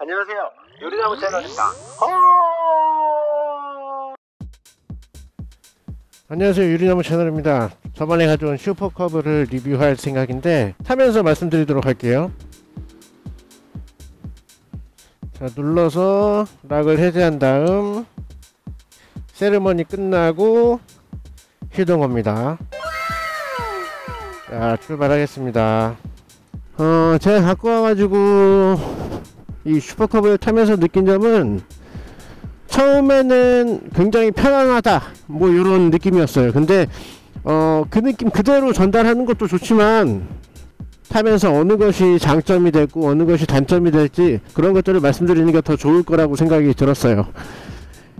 안녕하세요. 요리나무 채널입니다. 안녕하세요. 유리나무 채널입니다. 저번에 가져온 슈퍼커브를 리뷰할 생각인데 타면서 말씀드리도록 할게요. 자 눌러서 락을 해제한 다음 세르머니 끝나고 시동합니다. 자 출발하겠습니다. 어 제가 갖고 와가지고 이 슈퍼커브를 타면서 느낀 점은 처음에는 굉장히 편안하다 뭐 이런 느낌이었어요. 근데 어 그 느낌 그대로 전달하는 것도 좋지만 타면서 어느 것이 장점이 되고 어느 것이 단점이 될지 그런 것들을 말씀드리는 게 더 좋을 거라고 생각이 들었어요.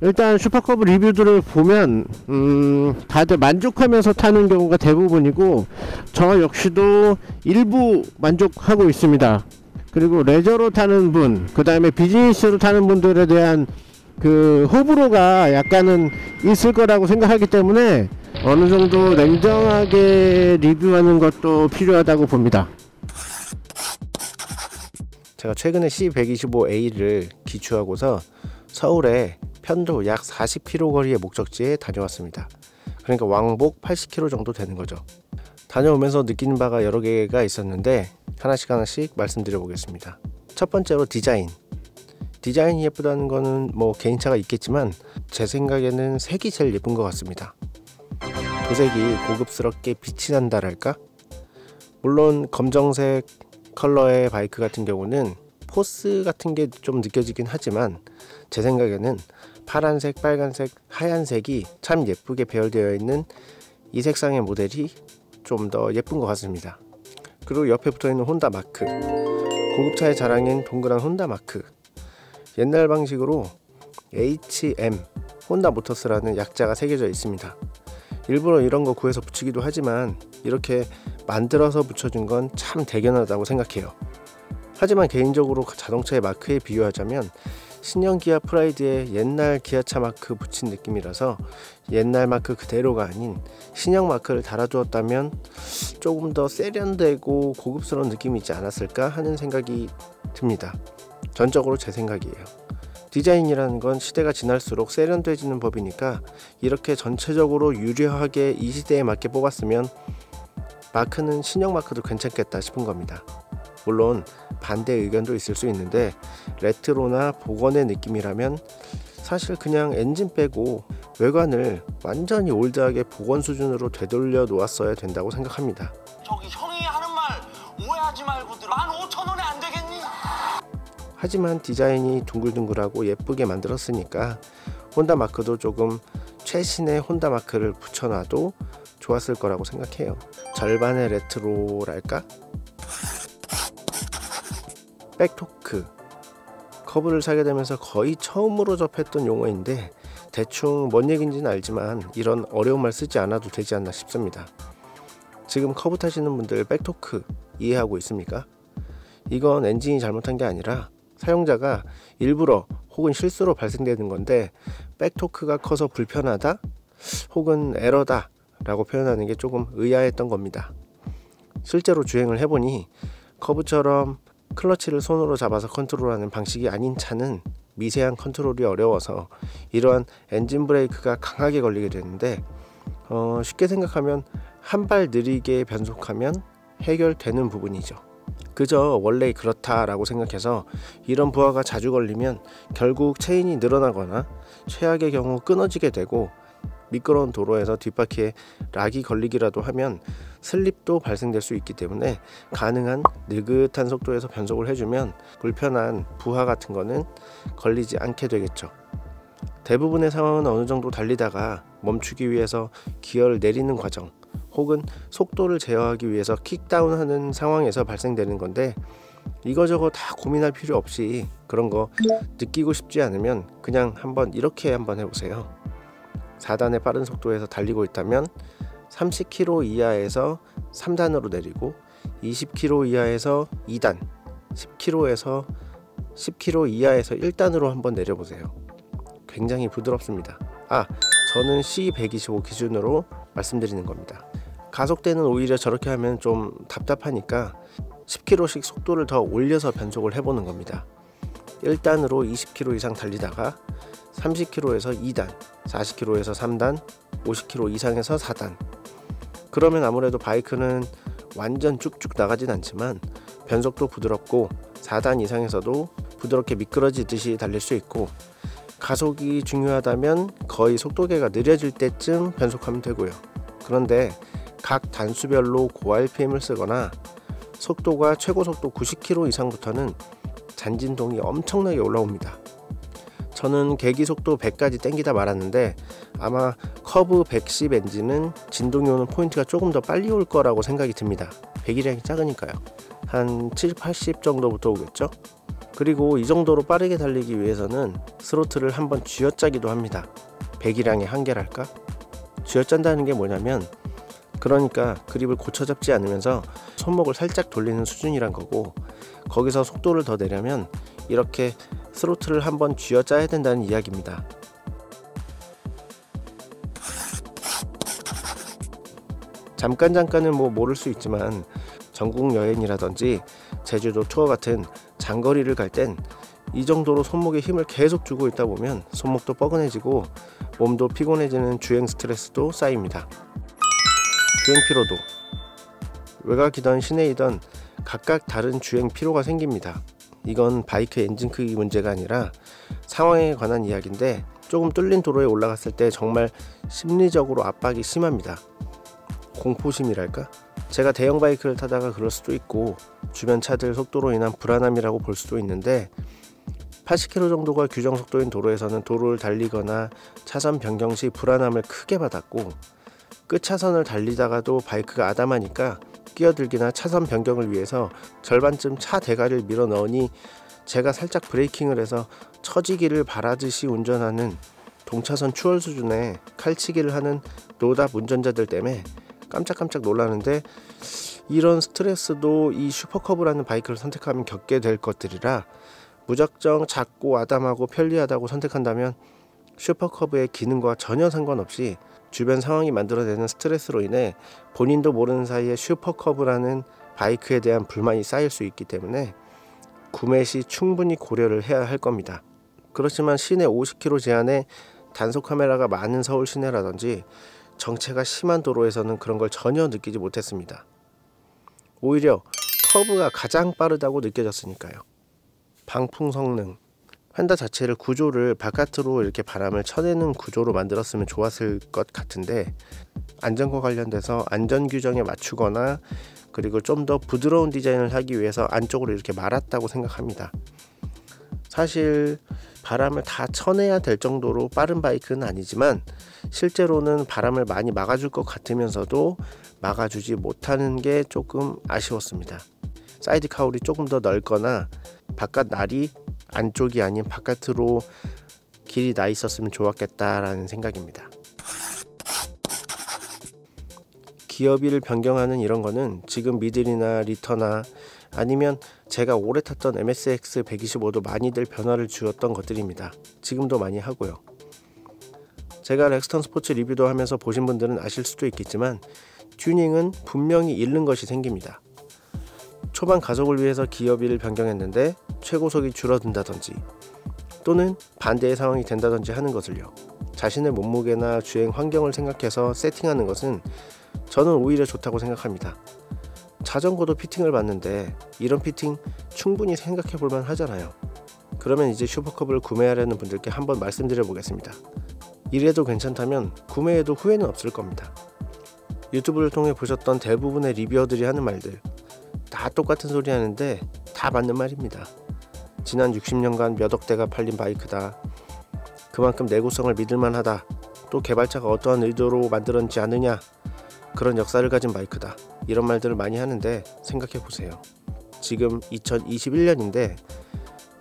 일단 슈퍼컵 리뷰들을 보면 음 다들 만족하면서 타는 경우가 대부분이고 저 역시도 일부 만족하고 있습니다 그리고 레저로 타는 분 그 다음에 비즈니스로 타는 분들에 대한 그 호불호가 약간은 있을 거라고 생각하기 때문에 어느 정도 냉정하게 리뷰하는 것도 필요하다고 봅니다. 제가 최근에 C125A를 기추하고서 서울에 편도 약 40km 거리의 목적지에 다녀왔습니다. 그러니까 왕복 80km 정도 되는 거죠. 다녀오면서 느끼는 바가 여러 개가 있었는데 하나씩 하나씩 말씀드려 보겠습니다. 첫 번째로 디자인. 디자인이 예쁘다는 거는 뭐 개인차가 있겠지만 제 생각에는 색이 제일 예쁜 것 같습니다. 도색이 고급스럽게 빛이 난다랄까? 물론 검정색 컬러의 바이크 같은 경우는 포스 같은 게 좀 느껴지긴 하지만 제 생각에는 파란색, 빨간색, 하얀색이 참 예쁘게 배열되어 있는 이 색상의 모델이 좀 더 예쁜 것 같습니다. 그리고 옆에 붙어 있는 혼다 마크. 고급차의 자랑인 동그란 혼다 마크. 옛날 방식으로 HM 혼다 모터스라는 약자가 새겨져 있습니다. 일부러 이런 거 구해서 붙이기도 하지만 이렇게 만들어서 붙여준 건 참 대견하다고 생각해요. 하지만 개인적으로 자동차의 마크에 비유하자면 신형 기아 프라이드의 옛날 기아차 마크 붙인 느낌이라서 옛날 마크 그대로가 아닌 신형 마크를 달아주었다면 조금 더 세련되고 고급스러운 느낌이 있지 않았을까 하는 생각이 듭니다. 전적으로 제 생각이에요. 디자인이라는 건 시대가 지날수록 세련돼지는 법이니까 이렇게 전체적으로 유려하게 이 시대에 맞게 뽑았으면 마크는 신형 마크도 괜찮겠다 싶은 겁니다. 물론 반대 의견도 있을 수 있는데 레트로나 복원의 느낌이라면 사실 그냥 엔진 빼고 외관을 완전히 올드하게 복원 수준으로 되돌려 놓았어야 된다고 생각합니다. 저기 형이 하는 말 오해하지 말고 들어. 15,000원에 안 되겠니? 하지만 디자인이 둥글둥글하고 예쁘게 만들었으니까 혼다 마크도 조금 최신의 혼다 마크를 붙여놔도 좋았을 거라고 생각해요. 절반의 레트로랄까? back torque 커브를 사게 되면서 거의 처음으로 접했던 용어인데 대충 뭔 얘기인지는 알지만 이런 어려운 말 쓰지 않아도 되지 않나 싶습니다. 지금 커브 타시는 분들 back torque 이해하고 있습니까? 이건 엔진이 잘못한 게 아니라 사용자가 일부러 혹은 실수로 발생되는 건데 백토크가 커서 불편하다 혹은 에러다 라고 표현하는 게 조금 의아했던 겁니다. 실제로 주행을 해보니 커브처럼 클러치를 손으로 잡아서 컨트롤하는 방식이 아닌 차는 미세한 컨트롤이 어려워서 이러한 엔진 브레이크가 강하게 걸리게 되는데 어, 쉽게 생각하면 한 발 느리게 변속하면 해결되는 부분이죠. 그저 원래 그렇다라고 생각해서 이런 부하가 자주 걸리면 결국 체인이 늘어나거나 최악의 경우 끊어지게 되고 미끄러운 도로에서 뒷바퀴에 락이 걸리기라도 하면 슬립도 발생될 수 있기 때문에 가능한 느긋한 속도에서 변속을 해주면 불편한 부하 같은 거는 걸리지 않게 되겠죠. 대부분의 상황은 어느 정도 달리다가 멈추기 위해서 기어를 내리는 과정 혹은 속도를 제어하기 위해서 킥다운하는 상황에서 발생되는 건데 이거저거 다 고민할 필요 없이 그런 거 느끼고 싶지 않으면 그냥 한번 이렇게 한번 해보세요. 4단의 빠른 속도에서 달리고 있다면 30km 이하에서 3단으로 내리고 20km 이하에서 2단, 10km에서 10km 이하에서 1단으로 한번 내려보세요. 굉장히 부드럽습니다. 아, 저는 C125 기준으로 말씀드리는 겁니다. 가속대는 오히려 저렇게 하면 좀 답답하니까 10km씩 속도를 더 올려서 변속을 해보는 겁니다. 1단으로 20km 이상 달리다가 30km에서 2단, 40km에서 3단, 50km 이상에서 4단. 그러면 아무래도 바이크는 완전 쭉쭉 나가진 않지만 변속도 부드럽고 4단 이상에서도 부드럽게 미끄러지듯이 달릴 수 있고 가속이 중요하다면 거의 속도계가 느려질 때쯤 변속하면 되고요. 그런데 각 단수별로 고RPM을 쓰거나 속도가 최고 속도 90km 이상부터는 잔진동이 엄청나게 올라옵니다. 저는 계기 속도 100까지 땡기다 말았는데 아마 커브 110 엔진은 진동이 오는 포인트가 조금 더 빨리 올 거라고 생각이 듭니다. 배기량이 작으니까요. 한 70, 80 정도부터 오겠죠? 그리고 이 정도로 빠르게 달리기 위해서는 스로틀을 한번 쥐어짜기도 합니다. 배기량의 한계랄까? 쥐어짠다는 게 뭐냐면 그러니까 그립을 고쳐 잡지 않으면서 손목을 살짝 돌리는 수준이란 거고 거기서 속도를 더 내려면 이렇게 스로틀을 한번 쥐어 짜야 된다는 이야기입니다. 잠깐 잠깐은 뭐 모를 수 있지만 전국 여행이라든지 제주도 투어 같은 장거리를 갈 땐 이 정도로 손목에 힘을 계속 주고 있다 보면 손목도 뻐근해지고 몸도 피곤해지는 주행 스트레스도 쌓입니다. 주행 피로도 외곽이던 시내이던 각각 다른 주행 피로가 생깁니다. 이건 바이크 엔진 크기 문제가 아니라 상황에 관한 이야기인데 조금 뚫린 도로에 올라갔을 때 정말 심리적으로 압박이 심합니다. 공포심이랄까? 제가 대형 바이크를 타다가 그럴 수도 있고 주변 차들 속도로 인한 불안함이라고 볼 수도 있는데 80km 정도가 규정 속도인 도로에서는 도로를 달리거나 차선 변경 시 불안함을 크게 받았고 끝 차선을 달리다가도 바이크가 아담하니까 끼어들기나 차선 변경을 위해서 절반쯤 차 대가리를 밀어 넣으니 제가 살짝 브레이킹을 해서 처지기를 바라듯이 운전하는 동차선 추월 수준의 칼치기를 하는 노답 운전자들 때문에 깜짝깜짝 놀라는데 이런 스트레스도 이 슈퍼커브라는 바이크를 선택하면 겪게 될 것들이라 무작정 작고 아담하고 편리하다고 선택한다면 슈퍼커브의 기능과 전혀 상관없이 주변 상황이 만들어내는 스트레스로 인해 본인도 모르는 사이에 슈퍼커브라는 바이크에 대한 불만이 쌓일 수 있기 때문에 구매 시 충분히 고려를 해야 할 겁니다. 그렇지만 시내 50km 제한에 단속 카메라가 많은 서울 시내라든지 정체가 심한 도로에서는 그런 걸 전혀 느끼지 못했습니다. 오히려 커브가 가장 빠르다고 느껴졌으니까요. 방풍 성능, 휀다 자체를 구조를 바깥으로 이렇게 바람을 쳐내는 구조로 만들었으면 좋았을 것 같은데 안전과 관련돼서 안전 규정에 맞추거나 그리고 좀 더 부드러운 디자인을 하기 위해서 안쪽으로 이렇게 말았다고 생각합니다. 사실 바람을 다 쳐내야 될 정도로 빠른 바이크는 아니지만 실제로는 바람을 많이 막아줄 것 같으면서도 막아주지 못하는 게 조금 아쉬웠습니다. side cowl이 조금 더 넓거나 바깥 날이 안쪽이 아닌 바깥으로 길이 나 있었으면 좋았겠다라는 생각입니다. 기어비를 변경하는 이런 거는 지금 미들이나 리터나 아니면 제가 오래 탔던 MSX 125도 많이들 변화를 주었던 것들입니다. 지금도 많이 하고요. 제가 렉스턴 스포츠 리뷰도 하면서 보신 분들은 아실 수도 있겠지만 튜닝은 분명히 잃는 것이 생깁니다. 초반 가속을 위해서 기어비를 변경했는데 최고속이 줄어든다든지 또는 반대의 상황이 된다든지 하는 것을요. 자신의 몸무게나 주행 환경을 생각해서 세팅하는 것은 저는 오히려 좋다고 생각합니다. 자전거도 피팅을 받는데 이런 피팅 충분히 생각해 볼만 하잖아요. 그러면 이제 슈퍼컵을 구매하려는 분들께 한번 말씀드려 보겠습니다. 이래도 괜찮다면 구매해도 후회는 없을 겁니다. 유튜브를 통해 보셨던 대부분의 리뷰어들이 하는 말들 다 똑같은 소리 하는데 다 맞는 말입니다. 지난 60년간 몇 억 대가 팔린 바이크다. 그만큼 내구성을 믿을만하다. 또 개발자가 어떠한 의도로 만들었지 않느냐. 그런 역사를 가진 바이크다. 이런 말들을 많이 하는데 생각해 보세요. 지금 2021년인데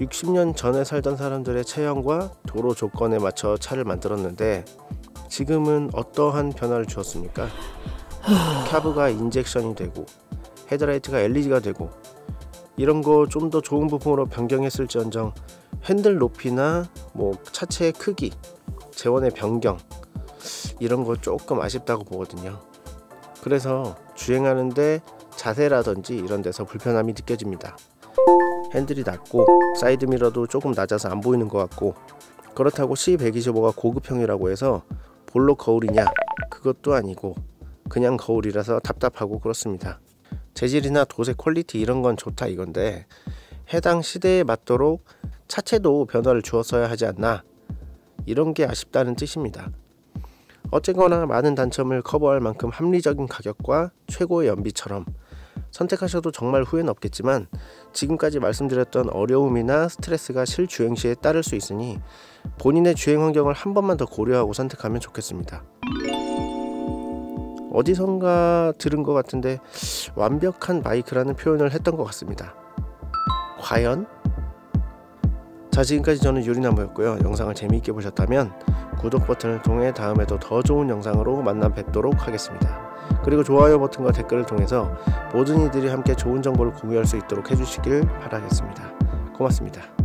60년 전에 살던 사람들의 체형과 도로 조건에 맞춰 차를 만들었는데 지금은 어떠한 변화를 주었습니까? 캬브가 인젝션이 되고 헤드라이트가 LED가 되고 이런 거 좀 더 좋은 부품으로 변경했을지언정 핸들 높이나 뭐 차체의 크기, 제원의 변경 이런 거 조금 아쉽다고 보거든요. 그래서 주행하는데 자세라든지 이런 데서 불편함이 느껴집니다. 핸들이 낮고 사이드미러도 조금 낮아서 안 보이는 것 같고 그렇다고 C125가 고급형이라고 해서 볼록 거울이냐 그것도 아니고 그냥 거울이라서 답답하고 그렇습니다 재질이나 도색 퀄리티 이런 건 좋다 이건데 해당 시대에 맞도록 차체도 변화를 주었어야 하지 않나 이런 게 아쉽다는 뜻입니다 어쨌거나 많은 단점을 커버할 만큼 합리적인 가격과 최고의 연비처럼 선택하셔도 정말 후회는 없겠지만 지금까지 말씀드렸던 어려움이나 스트레스가 실주행 시에 따를 수 있으니 본인의 주행 환경을 한 번만 더 고려하고 선택하면 좋겠습니다. 어디선가 들은 것 같은데 완벽한 바이크라는 표현을 했던 것 같습니다. 과연? 자 지금까지 저는 유리나무였고요. 영상을 재미있게 보셨다면 구독 버튼을 통해 다음에도 더 좋은 영상으로 만나 뵙도록 하겠습니다. 그리고 좋아요 버튼과 댓글을 통해서 모든 이들이 함께 좋은 정보를 공유할 수 있도록 해주시길 바라겠습니다. 고맙습니다.